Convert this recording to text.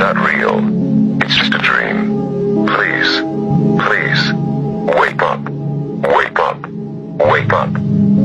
not real. It's just a dream. Please, please, wake up. Wake up. Wake up.